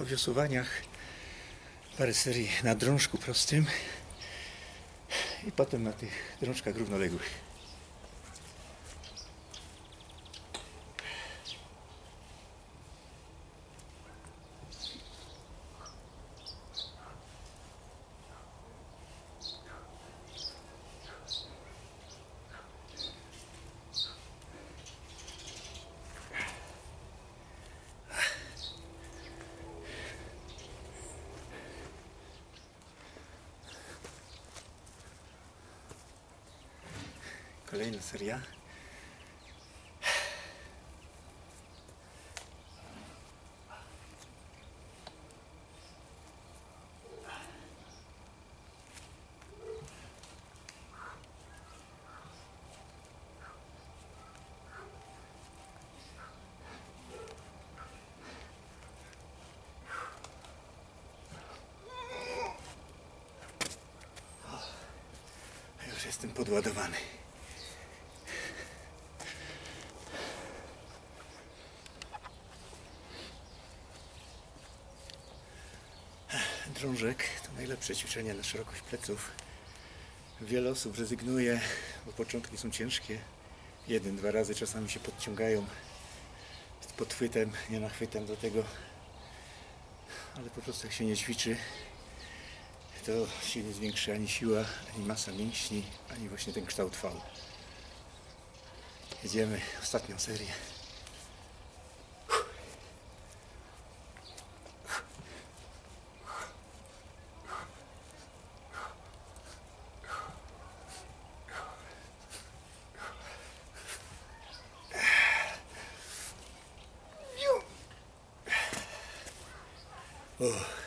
powiosowaniach, parę serii na drążku prostym i potem na tych drążkach równoległych. Kolejna seria. Już jestem podładowany. Drążek to najlepsze ćwiczenie na szerokość pleców. Wiele osób rezygnuje, bo początki są ciężkie. Jeden, dwa razy czasami się podciągają z podchwytem, nie nachwytem do tego. Ale po prostu jak się nie ćwiczy, to się nie zwiększy ani siła, ani masa mięśni, ani właśnie ten kształt fał. Jedziemy ostatnią serię. Ugh.